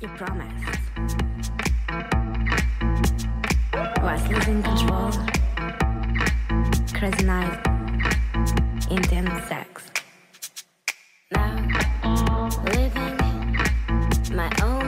You promised. Was oh, losing control. Crazy night. Intense sex. Now, living my own.